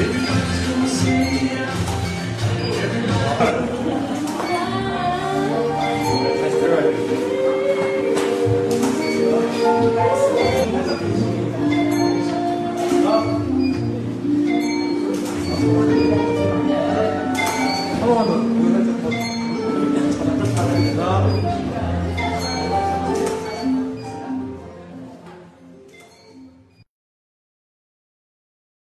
Amen.